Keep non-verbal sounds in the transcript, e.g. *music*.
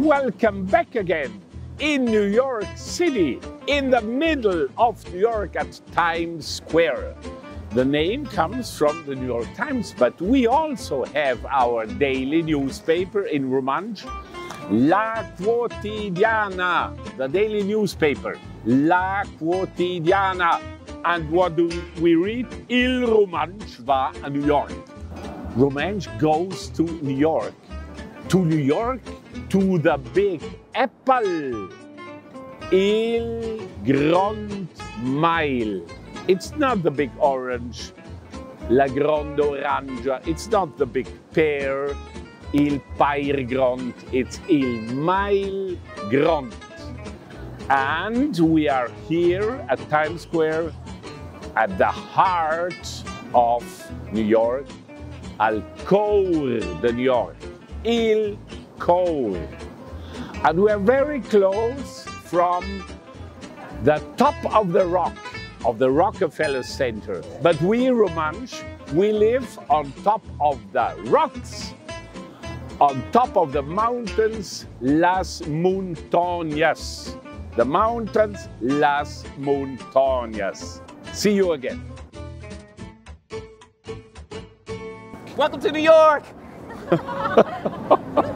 Welcome back again in New York City, in the middle of New York at Times Square. The name comes from the New York Times, but we also have our daily newspaper in Romansh, La Quotidiana, the daily newspaper, La Quotidiana. And what do we read? Il Romansh va a New York. Romansh goes to New York. To New York, to the Big Apple. Il Grand Mile. It's not the big orange, la grande orange. It's not the big pear, il pair grand. It's il mile grand. And we are here at Times Square at the heart of New York, al core de New York, il core. And we are very close from the top of the rock of the Rockefeller Center. But we Romansh, we live on top of the rocks, on top of the mountains, Las Muntognas. The mountains, Las Muntognas. See you again. Welcome to New York! *laughs*